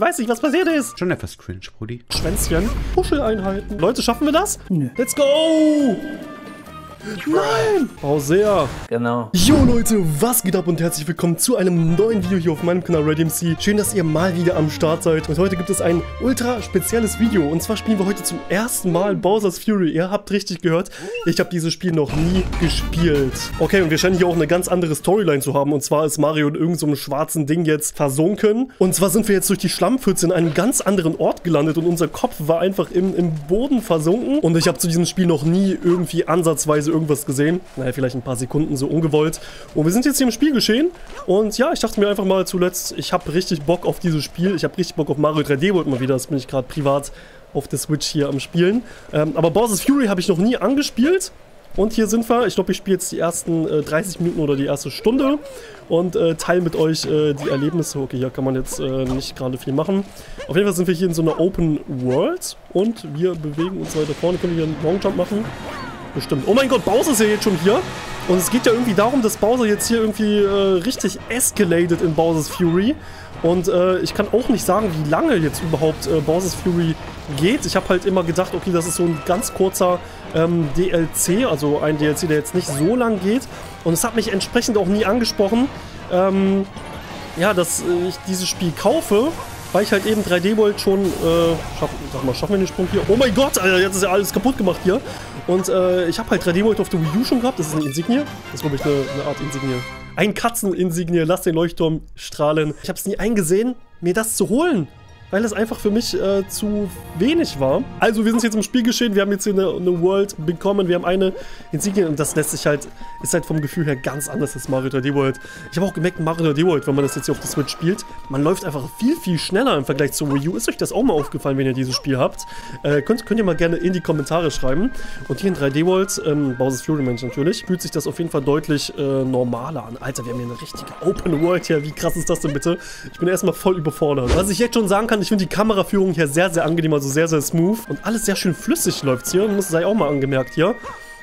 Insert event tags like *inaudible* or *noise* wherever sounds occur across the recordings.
Ich weiß nicht, was passiert ist. Schon etwas cringe, Brudi. Schwänzchen. Puscheleinheiten. Leute, schaffen wir das? Nö. Let's go! Nein! Bowser. Genau. Jo Leute, was geht ab und herzlich willkommen zu einem neuen Video hier auf meinem Kanal RedMC. Schön, dass ihr mal wieder am Start seid. Und heute gibt es ein ultra spezielles Video. Und zwar spielen wir heute zum ersten Mal Bowser's Fury. Ihr habt richtig gehört, ich habe dieses Spiel noch nie gespielt. Okay, und wir scheinen hier auch eine ganz andere Storyline zu haben. Und zwar ist Mario in irgendeinem so schwarzen Ding jetzt versunken. Und zwar sind wir jetzt durch die Schlammpfütze in einem ganz anderen Ort gelandet. Und unser Kopf war einfach im, im Boden versunken. Und ich habe zu diesem Spiel noch nie irgendwie ansatzweise irgendwas gesehen. Naja, vielleicht ein paar Sekunden so ungewollt. Und wir sind jetzt hier im Spiel geschehen. Und ja, ich dachte mir einfach mal zuletzt, ich habe richtig Bock auf dieses Spiel. Ich habe richtig Bock auf Mario 3D World mal wieder. Das bin ich gerade privat auf der Switch hier am Spielen. Ähm, aber Bowser's Fury habe ich noch nie angespielt. Und hier sind wir. Ich glaube, ich spiele jetzt die ersten äh, 30 Minuten oder die erste Stunde und äh, teile mit euch äh, die Erlebnisse. Okay, hier kann man jetzt äh, nicht gerade viel machen. Auf jeden Fall sind wir hier in so einer Open World und wir bewegen uns weiter vorne. Können wir hier einen Longjump machen? Bestimmt. Oh mein Gott, Bowser ist ja jetzt schon hier. Und es geht ja irgendwie darum, dass Bowser jetzt hier irgendwie äh, richtig escalated in Bowser's Fury. Und äh, ich kann auch nicht sagen, wie lange jetzt überhaupt äh, Bowser's Fury geht. Ich habe halt immer gedacht, okay, das ist so ein ganz kurzer ähm, DLC, also ein DLC, der jetzt nicht so lang geht. Und es hat mich entsprechend auch nie angesprochen, ähm, ja, dass äh, ich dieses Spiel kaufe weil ich halt eben 3D World schon, äh, schaff, sag mal, schaffen wir den Sprung hier? Oh mein Gott, Alter, jetzt ist ja alles kaputt gemacht hier. Und äh, ich habe halt 3D World auf der Wii U schon gehabt. Das ist eine Insignie. Das ist, glaube ich, eine, eine Art Insignie. Ein Katzeninsignie, lass den Leuchtturm strahlen. Ich habe es nie eingesehen, mir das zu holen weil es einfach für mich äh, zu wenig war. Also wir sind jetzt im Spiel geschehen, wir haben jetzt hier eine, eine, World bekommen, wir haben eine Insignie und das lässt sich halt, ist halt vom Gefühl her ganz anders als Mario 3D World. Ich habe auch gemerkt, Mario 3D World, wenn man das jetzt hier auf der Switch spielt, man läuft einfach viel, viel schneller im Vergleich zu Wii U. Ist euch das auch mal aufgefallen, wenn ihr dieses Spiel habt? Äh, könnt, könnt ihr mal gerne in die Kommentare schreiben. Und hier in 3D World, ähm, Bowser's Fury Mensch natürlich, fühlt sich das auf jeden Fall deutlich äh, normaler an. Alter, wir haben hier eine richtige Open World hier. Wie krass ist das denn bitte? Ich bin erstmal voll überfordert. Was ich jetzt schon sagen kann, ich finde die Kameraführung hier sehr, sehr angenehm, also sehr, sehr smooth. Und alles sehr schön flüssig läuft hier, Das sei auch mal angemerkt hier.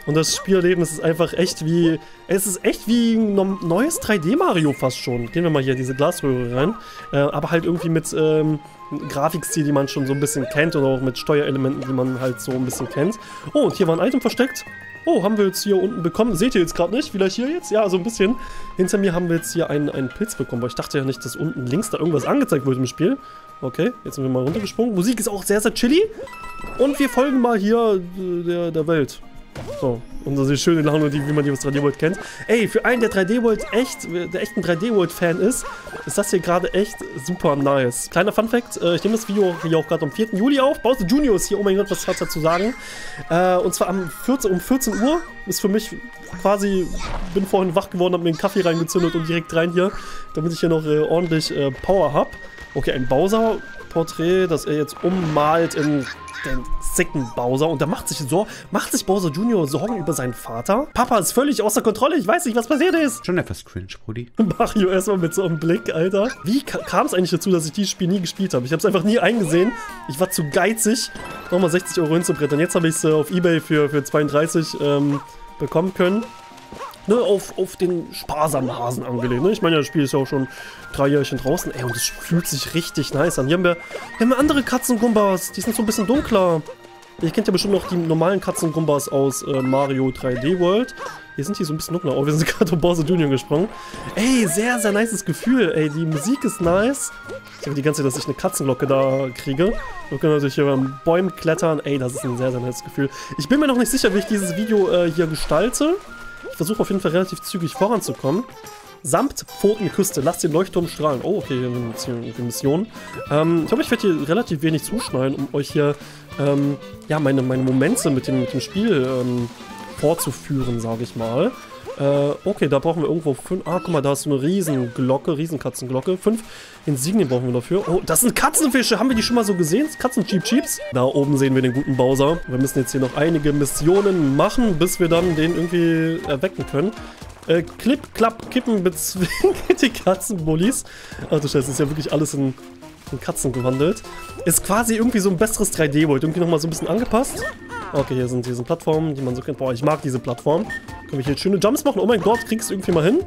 Und das Spielerleben ist einfach echt wie... Es ist echt wie ein neues 3D-Mario fast schon. Gehen wir mal hier diese Glasröhre rein. Äh, aber halt irgendwie mit ähm, Grafikstil, die man schon so ein bisschen kennt. Oder auch mit Steuerelementen, die man halt so ein bisschen kennt. Oh, und hier war ein Item versteckt. Oh, haben wir jetzt hier unten bekommen. Seht ihr jetzt gerade nicht? Vielleicht hier jetzt? Ja, so ein bisschen. Hinter mir haben wir jetzt hier einen, einen Pilz bekommen, weil ich dachte ja nicht, dass unten links da irgendwas angezeigt wird im Spiel. Okay, jetzt sind wir mal runtergesprungen. Musik ist auch sehr, sehr chilly. Und wir folgen mal hier äh, der, der Welt. So, unsere schöne Laune, die, wie man die aus 3D World kennt. Ey, für einen, der 3D World echt, der echt ein 3D World Fan ist, ist das hier gerade echt super nice. Kleiner Fun Fact, äh, ich nehme das Video hier auch gerade am 4. Juli auf. Bowser Junior ist hier, oh mein Gott, was hat er zu sagen? Äh, und zwar am 14, um 14 Uhr ist für mich quasi, bin vorhin wach geworden, habe mir einen Kaffee reingezündet und direkt rein hier, damit ich hier noch äh, ordentlich äh, Power habe. Okay, ein Bowser-Porträt, das er jetzt ummalt in den sicken Bowser. Und da macht sich so, macht sich Bowser Junior Sorgen über seinen Vater. Papa ist völlig außer Kontrolle. Ich weiß nicht, was passiert ist. Schon etwas cringe, Brudi. Mario erstmal mit so einem Blick, Alter. Wie kam es eigentlich dazu, dass ich dieses Spiel nie gespielt habe? Ich habe es einfach nie eingesehen. Ich war zu geizig, nochmal 60 Euro hinzubrettern. Jetzt habe ich es äh, auf Ebay für, für 32 ähm, bekommen können ne, auf, auf den sparsamen Hasen angelehnt. Ne? Ich meine, das Spiel ist ja auch schon drei Jährchen draußen. Ey, und es fühlt sich richtig nice an. Hier haben wir, hier haben wir andere Katzengumbas. Die sind so ein bisschen dunkler. Ihr kennt ja bestimmt noch die normalen Katzengumbas aus äh, Mario 3D World. Hier sind die so ein bisschen dunkler. Oh, wir sind *laughs* gerade auf Bowser Junior gesprungen. Ey, sehr, sehr nices Gefühl. Ey, die Musik ist nice. Ich habe die ganze Zeit, dass ich eine Katzenglocke da kriege. Wir können natürlich hier beim Bäumen klettern. Ey, das ist ein sehr, sehr nice Gefühl. Ich bin mir noch nicht sicher, wie ich dieses Video äh, hier gestalte. Ich versuche auf jeden Fall relativ zügig voranzukommen. Samt Pfotenküste, lasst den Leuchtturm strahlen. Oh, okay, hier eine Mission. Ähm, ich glaube, ich werde hier relativ wenig zuschneiden, um euch hier ähm, ja, meine, meine Momente mit dem, mit dem Spiel ähm, vorzuführen, sage ich mal. Äh, okay, da brauchen wir irgendwo fünf. Ah, guck mal, da ist so eine Riesenglocke, Riesenkatzenglocke. Fünf Insignien brauchen wir dafür. Oh, das sind Katzenfische. Haben wir die schon mal so gesehen? Katzen-Cheap-Cheeps. Da oben sehen wir den guten Bowser. Wir müssen jetzt hier noch einige Missionen machen, bis wir dann den irgendwie erwecken können. Äh, Clip, Klapp, Kippen, bezwingt *laughs* die Katzenbullis. Ach du Scheiße, ist ja wirklich alles in, in Katzen gewandelt. Ist quasi irgendwie so ein besseres 3D-World. Irgendwie nochmal so ein bisschen angepasst. Okay, hier sind, hier sind Plattformen, die man so kennt. Boah, ich mag diese Plattform. Können wir hier schöne Jumps machen? Oh mein Gott, kriegst du irgendwie mal hin?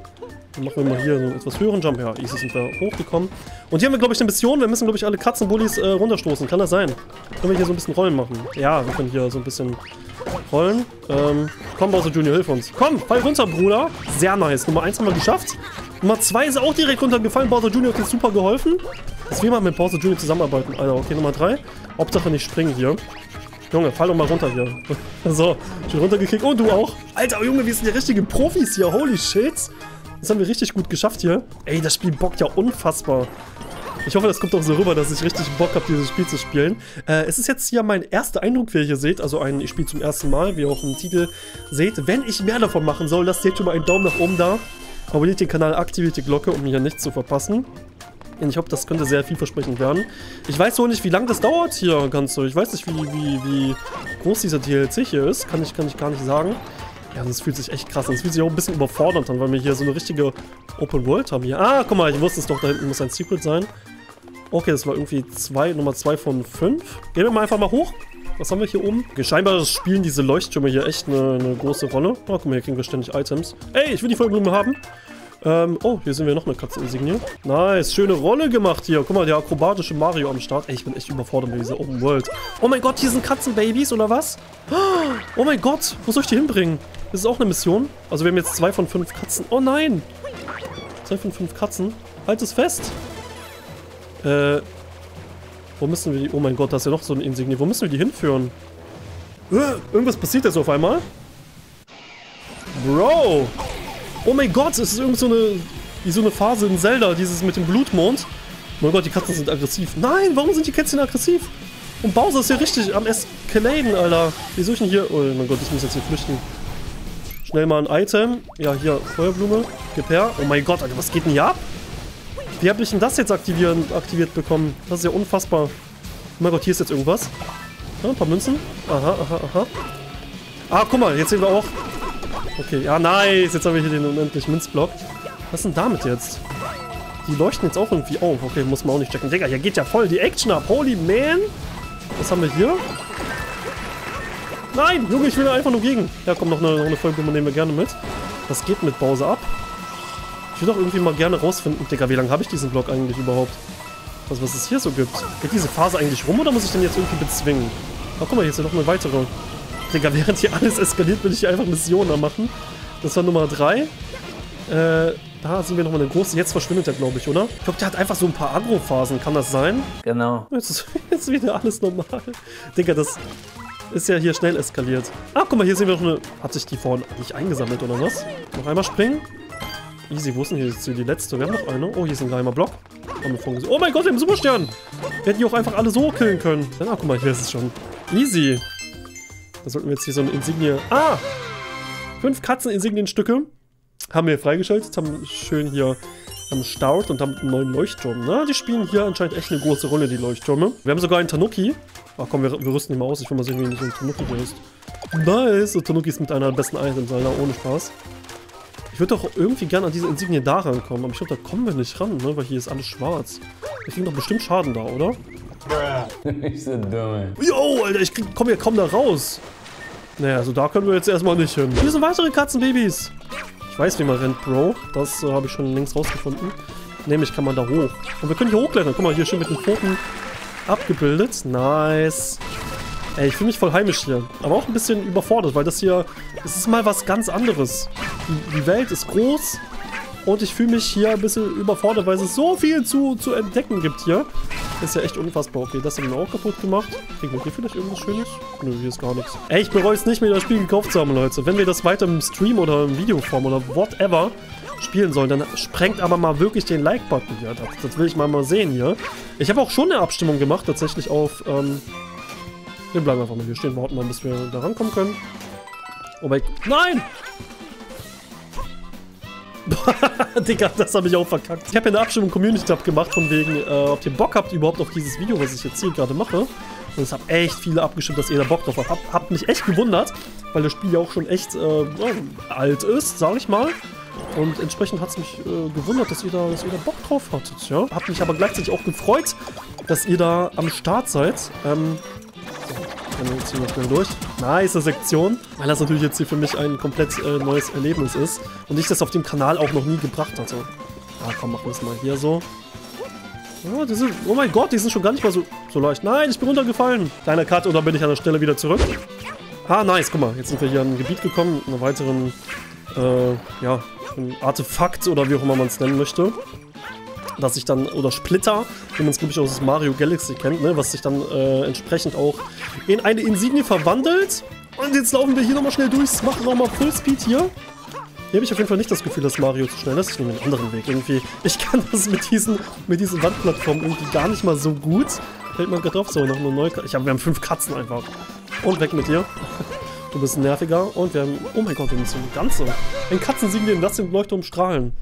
Dann machen wir mal hier einen etwas höheren Jump. Ja, easy sind wir hochgekommen. Und hier haben wir, glaube ich, eine Mission. Wir müssen, glaube ich, alle Katzenbullis äh, runterstoßen. Kann das sein? Können wir hier so ein bisschen Rollen machen? Ja, wir können hier so ein bisschen rollen. Ähm, komm, Bowser Junior, hilf uns. Komm, fall runter, Bruder. Sehr nice. Nummer 1 haben wir geschafft. Nummer 2 ist auch direkt runtergefallen. Bowser Junior hat uns super geholfen. Dass wir mal mit Bowser Junior zusammenarbeiten. Alter, okay, Nummer 3. Hauptsache nicht springen hier. Junge, fall doch mal runter hier. *laughs* so, schön runtergekickt. Und du auch. Alter, Junge, wir sind ja richtige Profis hier. Holy shit. Das haben wir richtig gut geschafft hier. Ey, das Spiel bockt ja unfassbar. Ich hoffe, das kommt auch so rüber, dass ich richtig Bock habe, dieses Spiel zu spielen. Äh, es ist jetzt hier mein erster Eindruck, wie ihr hier seht. Also ein ich spiele zum ersten Mal, wie ihr auch im Titel seht. Wenn ich mehr davon machen soll, lasst jetzt schon mal einen Daumen nach oben da. Abonniert den Kanal, aktiviert die Glocke, um hier nichts zu verpassen. Und ich hoffe, das könnte sehr vielversprechend werden. Ich weiß so nicht, wie lange das dauert hier ganz so. Ich weiß nicht, wie, wie, wie groß dieser DLC hier ist. Kann ich, kann ich gar nicht sagen. Ja, das fühlt sich echt krass an. Das fühlt sich auch ein bisschen überfordernd an, weil wir hier so eine richtige Open World haben hier. Ah, guck mal, ich wusste es doch, da hinten muss ein Secret sein. Okay, das war irgendwie zwei, Nummer 2 von 5. Gehen wir mal einfach mal hoch. Was haben wir hier oben? Okay, scheinbar spielen diese Leuchttürme hier echt eine, eine große Rolle. Oh, guck mal, hier kriegen wir ständig Items. Ey, ich will die Vollblume haben. Ähm, oh, hier sehen wir noch eine Katzeninsignie. Nice, schöne Rolle gemacht hier. Guck mal, der akrobatische Mario am Start. Ey, ich bin echt überfordert mit dieser Open World. Oh mein Gott, hier sind Katzenbabys, oder was? Oh mein Gott, wo soll ich die hinbringen? Das ist auch eine Mission. Also wir haben jetzt zwei von fünf Katzen. Oh nein! Zwei von fünf Katzen. Halt es fest! Äh, wo müssen wir die... Oh mein Gott, da ist ja noch so eine Insignie. Wo müssen wir die hinführen? Äh, irgendwas passiert jetzt auf einmal. Bro! Oh mein Gott, es ist irgend so eine, wie so eine Phase in Zelda, dieses mit dem Blutmond. Oh mein Gott, die Katzen sind aggressiv. Nein, warum sind die Kätzchen aggressiv? Und Bowser ist hier richtig am Escaladen, Alter. Wie soll ich denn hier... Oh mein Gott, ich muss jetzt hier flüchten. Schnell mal ein Item. Ja, hier, Feuerblume. Gib her. Oh mein Gott, Alter, was geht denn hier ab? Wie habe ich denn das jetzt aktivieren, aktiviert bekommen? Das ist ja unfassbar. Oh mein Gott, hier ist jetzt irgendwas. Ja, ein paar Münzen. Aha, aha, aha. Ah, guck mal, jetzt sehen wir auch Okay, ja, nice. Jetzt haben wir hier den unendlichen Münzblock. Was ist denn damit jetzt? Die leuchten jetzt auch irgendwie auf. Okay, muss man auch nicht checken. Digga, hier geht ja voll die Action ab. Holy man. Was haben wir hier? Nein, Junge, ich will einfach nur gegen. Ja, komm, noch eine, noch eine Vollblume nehmen wir gerne mit. Was geht mit Bowser ab? Ich will doch irgendwie mal gerne rausfinden. Digga, wie lange habe ich diesen Block eigentlich überhaupt? Was, was es hier so gibt. Geht diese Phase eigentlich rum oder muss ich den jetzt irgendwie bezwingen? Ach, guck mal, hier ist ja noch eine weitere. Digga, während hier alles eskaliert, will ich hier einfach Missionen machen. Das war Nummer 3. Äh, da sind wir nochmal eine große. Jetzt verschwindet er, glaube ich, oder? Ich glaube, der hat einfach so ein paar Agro-Phasen. Kann das sein? Genau. Jetzt ist, *laughs* jetzt ist wieder alles normal. Digga, das ist ja hier schnell eskaliert. Ah, guck mal, hier sehen wir noch eine... Hat sich die vorhin nicht eingesammelt, oder was? Noch einmal springen. Easy, wo ist denn hier jetzt die letzte? Wir haben noch eine. Oh, hier ist ein geheimer Block. Oh mein Gott, wir haben Superstern! Wir hätten die auch einfach alle so killen können. Ah, guck mal, hier ist es schon. Easy. Da sollten wir jetzt hier so eine Insignie... Ah! Fünf Katzen-Insignienstücke haben wir freigeschaltet, haben schön hier am Start und haben einen neuen Leuchtturm. Na, die spielen hier anscheinend echt eine große Rolle, die Leuchttürme. Wir haben sogar einen Tanuki. Ach komm, wir, wir rüsten ihn mal aus. Ich will mal sehen, wie so ein Tanuki ist. Nice! Und Tanuki ist mit einer der besten Items, Alter, ohne Spaß. Ich würde doch irgendwie gerne an diese Insignie da rankommen, aber ich glaube, da kommen wir nicht ran, ne? Weil hier ist alles schwarz. Wir kriegen doch bestimmt Schaden da, oder? *laughs* ich so dumm. Yo, Alter, ich komme ja kaum da raus. Naja, also da können wir jetzt erstmal nicht hin. Hier sind weitere Katzenbabys. Weiß, wie man rennt, Bro. Das äh, habe ich schon längst rausgefunden. Nämlich kann man da hoch. Und wir können hier hochklettern. Guck mal, hier schön mit den Pfoten abgebildet. Nice. Ey, ich fühle mich voll heimisch hier. Aber auch ein bisschen überfordert, weil das hier... Das ist mal was ganz anderes. Die, die Welt ist groß. Und ich fühle mich hier ein bisschen überfordert, weil es so viel zu, zu entdecken gibt hier. Ist ja echt unfassbar. Okay, das haben wir auch kaputt gemacht. Kriegen wir hier vielleicht irgendwas Schönes? Nö, hier ist gar nichts. Ey, ich bereue es nicht, mir das Spiel gekauft zu haben, Leute. Wenn wir das weiter im Stream oder im Videoform oder whatever spielen sollen, dann sprengt aber mal wirklich den Like-Button hier. Das, das, will ich mal mal sehen hier. Ich habe auch schon eine Abstimmung gemacht, tatsächlich auf, ähm... Wir bleiben einfach mal hier stehen, warten mal, bis wir da rankommen können. Oh mein... Nein! *laughs* Digga, das habe ich auch verkackt. Ich habe ja eine Abstimmung im Community-Tab gemacht, von wegen, äh, ob ihr Bock habt überhaupt auf dieses Video, was ich jetzt hier gerade mache. Und es haben echt viele abgestimmt, dass ihr da Bock drauf habt. Hab, habt mich echt gewundert, weil das Spiel ja auch schon echt äh, alt ist, sage ich mal. Und entsprechend hat es mich äh, gewundert, dass ihr, da, dass ihr da Bock drauf hattet, ja. Hab mich aber gleichzeitig auch gefreut, dass ihr da am Start seid. Ähm, rennen jetzt hier schnell durch. Nice Sektion, weil das natürlich jetzt hier für mich ein komplett äh, neues Erlebnis ist und ich das auf dem Kanal auch noch nie gebracht hatte. Ah, komm, machen wir es mal hier so. Oh, sind, oh mein Gott, die sind schon gar nicht mal so, so leicht. Nein, ich bin runtergefallen. Kleiner Cut und dann bin ich an der Stelle wieder zurück. Ah, nice, guck mal, jetzt sind wir hier an ein Gebiet gekommen, in einer weiteren, äh, ja, ein Artefakt oder wie auch immer man es nennen möchte. Das sich dann, oder Splitter, wie man es glaube ich aus Mario Galaxy kennt, ne, was sich dann äh, entsprechend auch in eine Insignie verwandelt. Und jetzt laufen wir hier nochmal schnell durch, machen nochmal Fullspeed hier. Hier habe ich auf jeden Fall nicht das Gefühl, dass Mario zu schnell ist. Ich nehme einen anderen Weg irgendwie. Ich kann das mit diesen, mit diesen Wandplattformen irgendwie gar nicht mal so gut. Fällt mir gerade drauf. So, noch eine neue Katze. Ich hab, wir haben fünf Katzen einfach. Und weg mit dir. *laughs* Du bist nerviger. Und wir haben... Oh mein Gott, wir müssen eine ganze... Ein Katzensignien, das sind Leuchtturmstrahlen.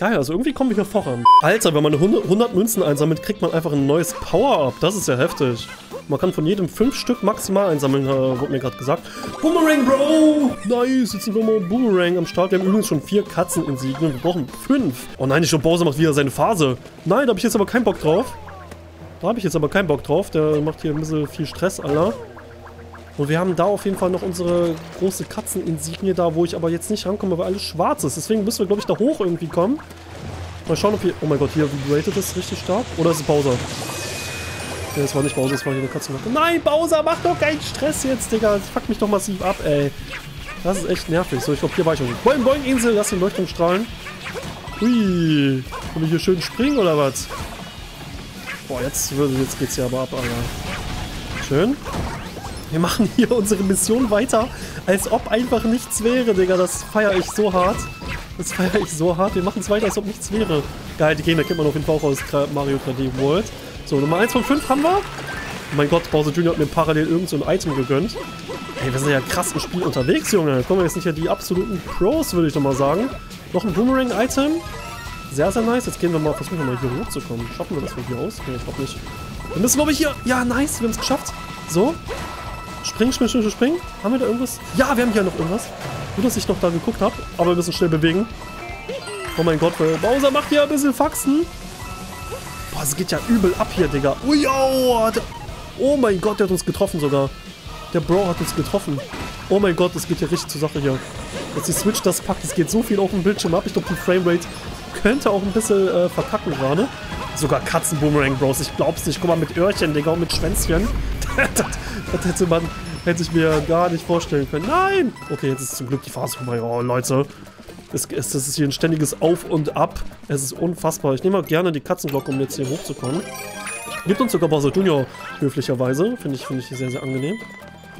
Geil, also irgendwie kommen wir hier voran. Alter, wenn man 100 Münzen einsammelt, kriegt man einfach ein neues Power-Up. Das ist ja heftig. Man kann von jedem fünf Stück maximal einsammeln, äh, wurde mir gerade gesagt. Boomerang, Bro! Nice, jetzt sind wir mal Boomerang am Start. Wir haben übrigens schon vier Katzeninsignien. Wir brauchen fünf. Oh nein, ich glaube, Bowser macht wieder seine Phase. Nein, da habe ich jetzt aber keinen Bock drauf. Da habe ich jetzt aber keinen Bock drauf. Der macht hier ein bisschen viel Stress, Alter. Und wir haben da auf jeden Fall noch unsere große Katzeninsignie da, wo ich aber jetzt nicht rankomme, weil alles schwarz ist. Deswegen müssen wir, glaube ich, da hoch irgendwie kommen. Mal schauen, ob hier... Oh mein Gott, hier vibrated das richtig stark. Oder ist es Bowser? Ne, das war nicht Bowser, das war hier eine Katze. Nein, Bowser, mach doch keinen Stress jetzt, Digga. Das fuckt mich doch massiv ab, ey. Das ist echt nervig. So, ich glaube, hier war ich schon. Boing, boing, Insel, lass den Leuchtturm strahlen. Hui. Können wir hier schön springen, oder was? Boah, jetzt, jetzt geht's hier aber ab, Alter. Schön. Wir machen hier unsere Mission weiter, als ob einfach nichts wäre, Digga. Das feiere ich so hart. Das feiere ich so hart. Wir machen es weiter, als ob nichts wäre. Geil, die Gegner kennt man auf jeden Fall auch aus Mario 3D World. So, Nummer 1 von 5 haben wir. Oh mein Gott, Bowser Jr. hat mir parallel irgend so ein Item gegönnt. Ey, wir sind ja krass im Spiel unterwegs, Junge. Kommen wir jetzt nicht ja die absoluten Pros, würde ich doch mal sagen. Noch ein Boomerang-Item. Sehr, sehr nice. Jetzt gehen wir mal, versuchen wir mal hier hochzukommen. Schaffen wir das von hier aus? Nee, ich glaube nicht. Wir müssen, glaube ich, hier... Ja, nice, wir haben es geschafft. So. Spring, spring, spring, spring. Haben wir da irgendwas? Ja, wir haben hier noch irgendwas. Gut, dass ich noch da geguckt habe. Aber wir müssen schnell bewegen. Oh mein Gott, Bowser macht hier ein bisschen Faxen. Boah, es geht ja übel ab hier, Digga. Ui, oh, oh mein Gott, der hat uns getroffen sogar. Der Bro hat uns getroffen. Oh mein Gott, das geht hier richtig zur Sache hier. Dass die Switch das packt, es geht so viel auf dem Bildschirm ab. Ich glaube, die Framerate könnte auch ein bisschen äh, verkacken gerade. Sogar Katzenboomerang, Bros. Ich glaub's nicht. Guck mal, mit Öhrchen, Digga, und mit Schwänzchen. *laughs* *laughs* das, hätte man, hätte ich mir gar nicht vorstellen können. Nein! Okay, jetzt ist zum Glück die Phase vorbei. Oh, Leute. Es, es, das ist hier ein ständiges Auf und Ab. Es ist unfassbar. Ich nehme mal gerne die Katzenglocke, um jetzt hier hochzukommen. Gibt uns sogar Bowser Junior höflicherweise. Finde ich, find ich sehr, sehr angenehm.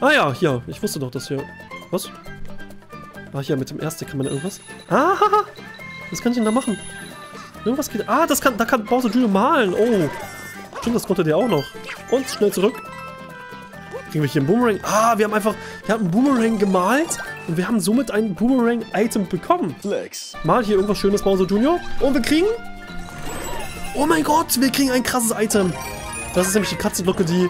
Ah ja, hier. Ich wusste doch, dass hier... Was? Ah, hier, mit dem ersten kann man irgendwas... Ah, *laughs* was kann ich denn da machen? Irgendwas geht... Ah, das kann, da kann Bowser Junior malen. Oh. Stimmt, das konnte der auch noch. Und schnell zurück. Kriegen wir hier einen Boomerang? Ah, wir haben einfach... Wir haben einen Boomerang gemalt und wir haben somit ein Boomerang-Item bekommen. Flex. Mal hier irgendwas schönes, Bowser Junior. Und wir kriegen... Oh mein Gott, wir kriegen ein krasses Item. Das ist nämlich die Katzenglocke, die...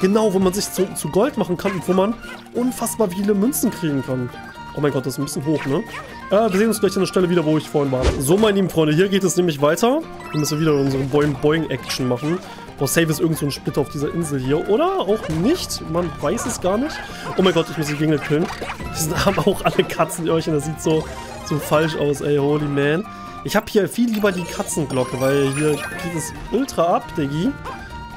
Genau, wo man sich zu, zu Gold machen kann und wo man unfassbar viele Münzen kriegen kann. Oh mein Gott, das ist ein bisschen hoch, ne? Äh, wir sehen uns gleich an der Stelle wieder, wo ich vorhin war. So, meine lieben Freunde, hier geht es nämlich weiter. Wir müssen wieder unsere Boing-Boing-Action machen. Boah, safe ist irgend so ein Splitter auf dieser Insel hier. Oder auch nicht. Man weiß es gar nicht. Oh mein Gott, ich muss die Gegner killen. Die haben auch alle Katzenöhrchen. Das sieht so, so falsch aus, ey. Holy man. Ich habe hier viel lieber die Katzenglocke, weil hier geht es ultra ab, Diggi.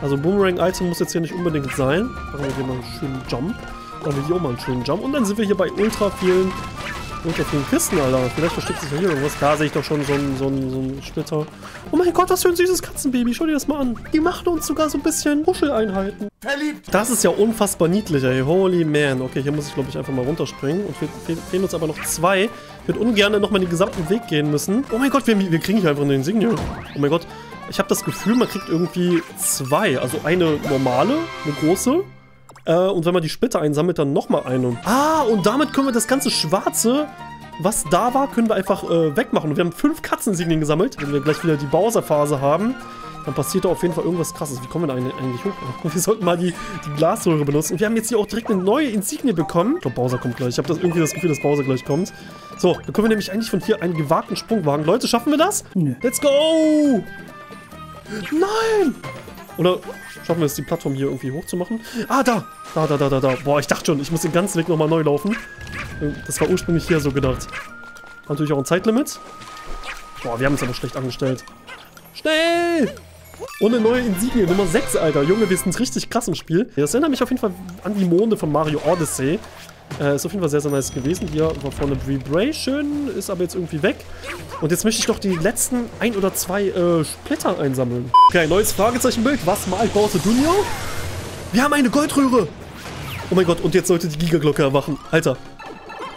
Also Boomerang-Item muss jetzt hier nicht unbedingt sein. Machen wir hier mal einen schönen Jump. Machen wir hier auch mal einen schönen Jump. Und dann sind wir hier bei ultra vielen unter vielen Kisten, Alter. Vielleicht versteckt sich hier irgendwas. Da sehe ich doch schon so einen, so, einen, so einen Splitter. Oh mein Gott, was für ein süßes Katzenbaby. Schau dir das mal an. Die machen uns sogar so ein bisschen Kuscheleinheiten. Verliebt. Das ist ja unfassbar niedlich, ey. Holy man. Okay, hier muss ich, glaube ich, einfach mal runterspringen. Und wir fehlen uns aber noch zwei. Ich würde ungern nochmal den gesamten Weg gehen müssen. Oh mein Gott, wir, wir kriegen hier einfach eine Insigne. Oh mein Gott. Ich habe das Gefühl, man kriegt irgendwie zwei. Also eine normale, eine große. Äh, und wenn man die Splitter einsammelt, dann nochmal eine. Ah, und damit können wir das ganze Schwarze was da war, können wir einfach äh, wegmachen. Und wir haben fünf Katzensignien gesammelt. Wenn wir gleich wieder die Bowser-Phase haben, dann passiert da auf jeden Fall irgendwas krasses. Wie kommen wir da eigentlich hoch? *laughs* Wir sollten mal die, die Glasröhre benutzen. Und wir haben jetzt hier auch direkt eine neue Insignie bekommen. Ich glaube, Bowser kommt gleich. Ich habe das, irgendwie das Gefühl, dass Bowser gleich kommt. So, dann können wir nämlich eigentlich von hier einen gewagten Sprung wagen. Leute, schaffen wir das? Ja. Let's go! Nein! Oder schaffen wir es, die Plattform hier irgendwie hochzumachen? Ah, da! Da, da, da, da, da. Boah, ich dachte schon, ich muss den ganzen Weg nochmal neu laufen. Das war ursprünglich hier so gedacht. Natürlich auch ein Zeitlimit. Boah, wir haben es aber schlecht angestellt. Schnell! Und eine neue Insignie, Nummer 6, Alter. Junge, wir sind richtig krass im Spiel. Das erinnert mich auf jeden Fall an die Monde von Mario Odyssey. Äh, ist auf jeden Fall sehr, sehr nice gewesen. Hier war vorne Vibration, ist aber jetzt irgendwie weg. Und jetzt möchte ich noch die letzten ein oder zwei äh, Splitter einsammeln. Okay, neues Fragezeichenbild. Was malt Bowser Junior? Wir haben eine Goldröhre. Oh mein Gott, und jetzt sollte die Gigaglocke erwachen. Alter.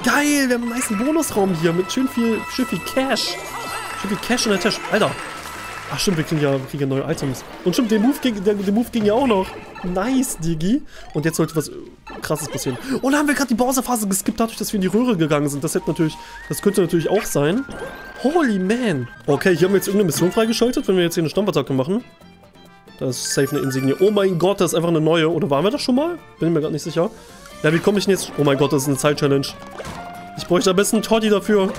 Geil, wir haben einen nice Bonusraum hier mit schön viel, schön viel Cash. Schön viel Cash in der Tasche. Alter. Ach stimmt, wir kriegen ja, wir kriegen ja neue Items. Und stimmt, der Move, ging, der, der Move ging ja auch noch. Nice, Digi. Und jetzt sollte was krasses passieren. Und da haben wir gerade die Bowser-Phase geskippt, dadurch, dass wir in die Röhre gegangen sind. Das hätte natürlich, das könnte natürlich auch sein. Holy man. Okay, hier haben wir jetzt irgendeine Mission freigeschaltet, wenn wir jetzt hier eine Stammpattacke machen. Da ist safe eine Insignie. Oh mein Gott, das ist einfach eine neue. Oder waren wir das schon mal? Bin mir gerade nicht sicher. Ja, wie komme ich denn jetzt? Oh mein Gott, das ist eine Zeit-Challenge. Ich bräuchte am besten Toddy dafür.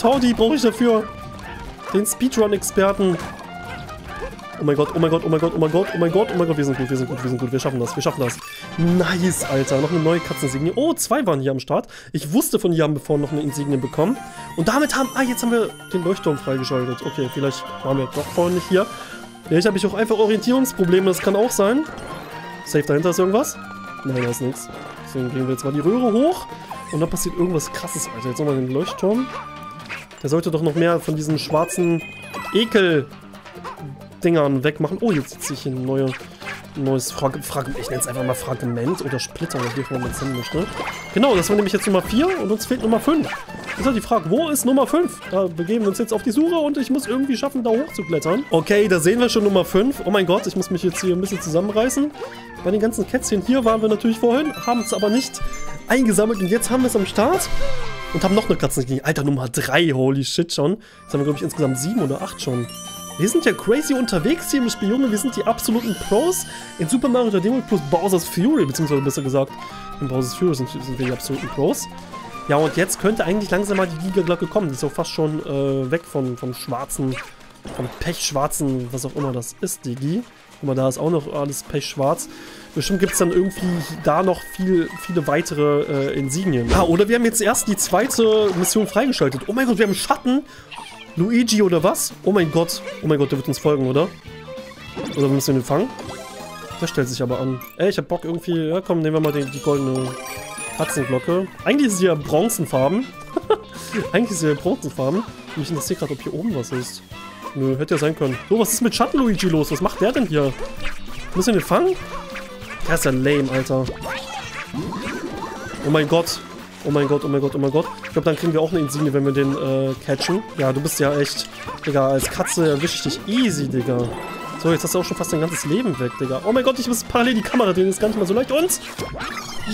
Toddy brauche ich dafür. Den Speedrun-Experten. Oh mein Gott, oh mein Gott, oh mein Gott, oh mein Gott, oh mein Gott, oh mein Gott, wir sind gut, wir sind gut, wir sind gut, wir schaffen das, wir schaffen das. Nice, Alter, noch eine neue Katzeninsignie. Oh, zwei waren hier am Start. Ich wusste von hier haben bevor noch eine Insignie bekommen. Und damit haben, ah, jetzt haben wir den Leuchtturm freigeschaltet. Okay, vielleicht waren wir doch vorhin nicht hier. Vielleicht habe ich auch einfach Orientierungsprobleme, das kann auch sein. Safe, dahinter ist irgendwas? Nein, da ist nichts. Deswegen gehen wir jetzt mal die Röhre hoch. Und dann passiert irgendwas krasses, Alter. Jetzt nochmal den Leuchtturm. Der sollte doch noch mehr von diesen schwarzen Ekel-Dingern wegmachen. Oh, jetzt sitze ich hier ein neue, neues Frag Fragment. Ich nenne es einfach mal Fragment oder Splitter, immer man es nennen möchte. Genau, das war nämlich jetzt Nummer 4 und uns fehlt Nummer 5. Das ist halt die Frage, wo ist Nummer 5? Da begeben wir uns jetzt auf die Suche und ich muss irgendwie schaffen, da hochzuklettern. Okay, da sehen wir schon Nummer 5. Oh mein Gott, ich muss mich jetzt hier ein bisschen zusammenreißen. Bei den ganzen Kätzchen hier waren wir natürlich vorhin, haben es aber nicht eingesammelt und jetzt haben wir es am Start. Und haben noch eine Katzenknie. Alter, Nummer 3. Holy shit schon. Jetzt haben wir, glaube ich, insgesamt 7 oder 8 schon. Wir sind ja crazy unterwegs hier im Spiel, Junge. Wir sind die absoluten Pros in Super Mario 3D World plus Bowser's Fury. Beziehungsweise besser gesagt, in Bowser's Fury sind, sind wir die absoluten Pros. Ja, und jetzt könnte eigentlich langsam mal die Giga-Glocke kommen. Die ist auch fast schon äh, weg von, vom schwarzen, vom pechschwarzen, was auch immer das ist, Digi. Guck mal, da ist auch noch alles pechschwarz. Bestimmt gibt es dann irgendwie da noch viel, viele weitere äh, Insignien. Ah, oder wir haben jetzt erst die zweite Mission freigeschaltet. Oh mein Gott, wir haben Schatten. Luigi oder was? Oh mein Gott. Oh mein Gott, der wird uns folgen, oder? Oder müssen wir ihn fangen? Der stellt sich aber an. Ey, ich hab Bock irgendwie... Ja, komm, nehmen wir mal die, die goldene Katzenglocke. Eigentlich ist sie ja bronzenfarben. *laughs* Eigentlich ist sie ja bronzenfarben. Mich interessiert gerade, ob hier oben was ist. Nö, hätte ja sein können. So, was ist mit Schatten-Luigi los? Was macht der denn hier? Müssen wir den fangen? Der ist ja lame, Alter. Oh mein Gott. Oh mein Gott, oh mein Gott, oh mein Gott. Ich glaube, dann kriegen wir auch eine Insignie, wenn wir den äh, catchen. Ja, du bist ja echt... Digga, als Katze erwische ich dich easy, Digga. So, jetzt hast du auch schon fast dein ganzes Leben weg, Digga. Oh mein Gott, ich muss parallel die Kamera drehen, ist gar nicht mal so leicht. Und...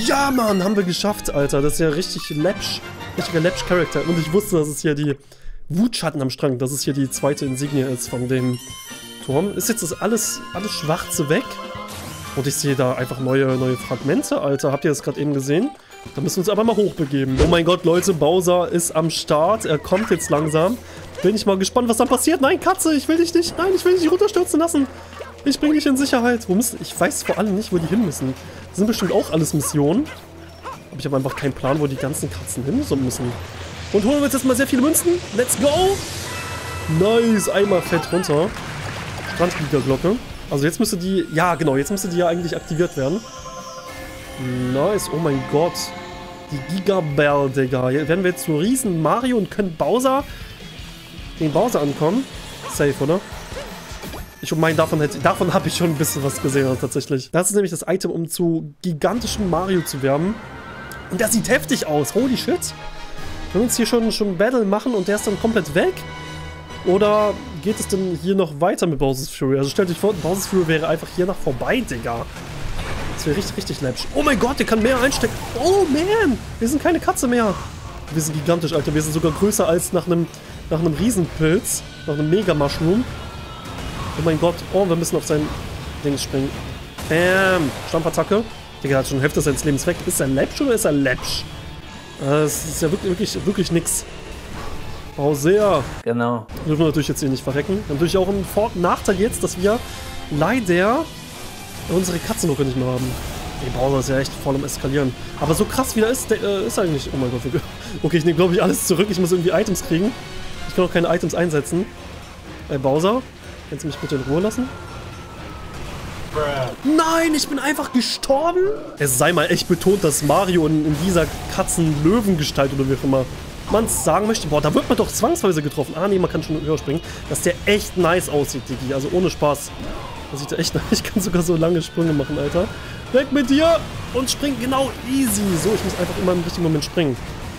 Ja, Mann, haben wir geschafft, Alter. Das ist ja richtig läppsch. Richtiger läppsch-Charakter. Und ich wusste, dass es hier die Wutschatten am Strang, dass es hier die zweite Insignie ist von dem Turm. Ist jetzt das alles, alles Schwarze weg? Und ich sehe da einfach neue, neue Fragmente, Alter. Habt ihr das gerade eben gesehen? Da müssen wir uns aber mal hochbegeben. Oh mein Gott, Leute, Bowser ist am Start. Er kommt jetzt langsam. Bin ich mal gespannt, was dann passiert. Nein, Katze, ich will dich nicht. Nein, ich will dich nicht runterstürzen lassen. Ich bringe dich in Sicherheit. Wo müssen... Ich weiß vor allem nicht, wo die hin müssen. Das sind bestimmt auch alles Missionen. Aber ich habe einfach keinen Plan, wo die ganzen Katzen hin müssen. Und holen wir uns jetzt mal sehr viele Münzen. Let's go! Nice, einmal fett runter. Strandgliederglocke. Also jetzt müsste die... Ja, genau, jetzt müsste die ja eigentlich aktiviert werden. Nice, oh mein Gott. Die Gigabell, Digga. Hier werden wir jetzt zu riesen Mario und können Bowser... Den Bowser ankommen. Safe, oder? Ich meine, davon, davon habe ich schon ein bisschen was gesehen, also tatsächlich. Das ist nämlich das Item, um zu gigantischem Mario zu werden. Und das sieht heftig aus. Holy shit. Können wir uns hier schon, schon Battle machen und der ist dann komplett weg? Oder geht es denn hier noch weiter mit Bowser's Fury? Also stellt euch vor, Bowser's Fury wäre einfach hier nach vorbei, Digga. Das wäre richtig, richtig läppsch. Oh mein Gott, der kann mehr einstecken. Oh man, wir sind keine Katze mehr. Wir sind gigantisch, Alter. Wir sind sogar größer als nach einem, nach einem Riesenpilz. Nach einem Mega-Mushroom. Oh mein Gott. Oh, wir müssen auf sein Dings springen. Bam. Stampfattacke. Digga, hat schon Hälfte seines Lebens weg. Ist er läppsch oder ist er läppsch? Das ist ja wirklich, wirklich, wirklich nix. Bowser. Genau. Dürfen wir natürlich jetzt hier nicht verrecken. Natürlich auch ein Vor Nachteil jetzt, dass wir leider unsere Katzenlocke nicht mehr haben. Ey, Bowser ist ja echt voll am Eskalieren. Aber so krass wie er ist, der, äh, ist er eigentlich... Oh mein Gott. Okay, *laughs* ich nehme, glaube ich, alles zurück. Ich muss irgendwie Items kriegen. Ich kann auch keine Items einsetzen. Ey, Bowser, kannst du mich bitte in Ruhe lassen? Nein, ich bin einfach gestorben? Es sei mal echt betont, dass Mario in, in dieser Katzen-Löwen-Gestalt oder wie auch immer man es sagen möchte. Boah, da wird man doch zwangsweise getroffen. Ah, nee, man kann schon höher springen. Dass der echt nice aussieht, Digi. Also ohne Spaß. Das sieht echt *laughs* nice. Ich kann sogar so lange Sprünge machen, Alter. Weg mit dir! Und spring genau easy. So, ich muss einfach immer im richtigen Moment springen.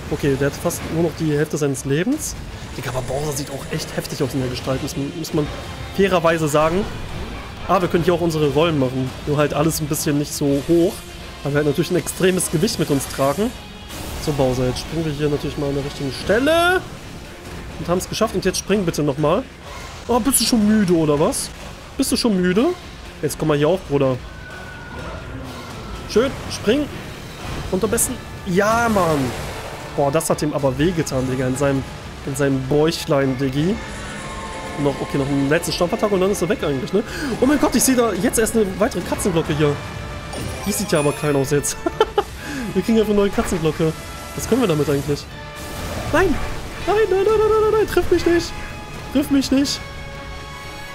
Okay, der hat fast nur noch die Hälfte seines Lebens. Digga, aber Bowser sieht auch echt heftig aus in der Gestalt, muss man, muss man fairerweise sagen. Ah, wir können hier auch unsere Rollen machen. Nur halt alles ein bisschen nicht so hoch. Weil wir halt natürlich ein extremes Gewicht mit uns tragen. So, Bowser, jetzt springen wir hier natürlich mal an der richtigen Stelle. Und haben es geschafft. Und jetzt spring bitte nochmal. Oh, bist du schon müde, oder was? Bist du schon müde? Jetzt komm mal hier auf, Bruder. Schön, spring. Und am besten... Ja, Mann. Boah, das hat ihm aber wehgetan, Digga. In seinem, in seinem Bäuchlein, Diggi. Noch, okay, noch einen letzten Stampfattack und dann ist er weg eigentlich, ne? Oh mein Gott, ich sehe da jetzt erst eine weitere Katzenglocke hier. Die sieht ja aber klein aus jetzt. *laughs* wir kriegen einfach eine neue Katzenglocke. Was können wir damit eigentlich? Nein! Nein, nein, nein, nein, nein, nein, nein, triff mich nicht! Triff mich nicht!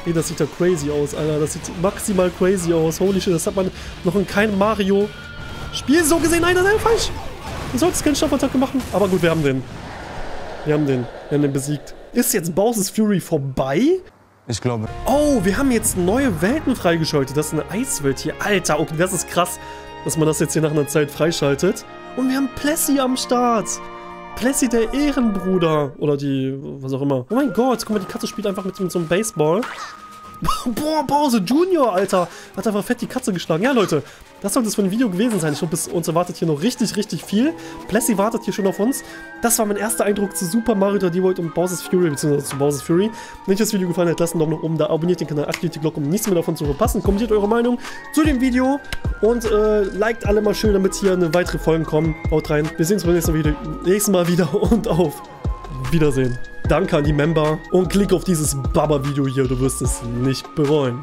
Ey, das sieht ja crazy aus, Alter. Das sieht maximal crazy aus. Holy shit, das hat man noch in keinem Mario-Spiel so gesehen. Nein, nein, nein, falsch! Du solltest keinen Stampfattacke machen. Aber gut, wir haben den. Wir haben den. Wir haben den besiegt. Ist jetzt Bowser's Fury vorbei? Ich glaube. Oh, wir haben jetzt neue Welten freigeschaltet. Das ist eine Eiswelt hier. Alter, okay, das ist krass, dass man das jetzt hier nach einer Zeit freischaltet. Und wir haben Plessy am Start. Plessy, der Ehrenbruder. Oder die, was auch immer. Oh mein Gott, guck mal, die Katze spielt einfach mit, mit so einem Baseball. *laughs* Boah, Bowser Junior, Alter. Hat einfach fett die Katze geschlagen. Ja, Leute, das sollte es für ein Video gewesen sein. Ich glaube, uns erwartet hier noch richtig, richtig viel. Plessy wartet hier schon auf uns. Das war mein erster Eindruck zu Super Mario 3D World und Bowser's Fury, beziehungsweise zu Bowser's Fury. Wenn euch das Video gefallen hat, lasst einen Daumen nach oben da, abonniert den Kanal, aktiviert die Glocke, um nichts mehr davon zu verpassen. Kommentiert eure Meinung zu dem Video und äh, liked alle mal schön, damit hier eine weitere Folgen kommen. Haut rein. Wir sehen uns beim nächsten wieder, nächsten Mal wieder und auf Wiedersehen. Danke an die Member und klick auf dieses Baba-Video hier, du wirst es nicht bereuen.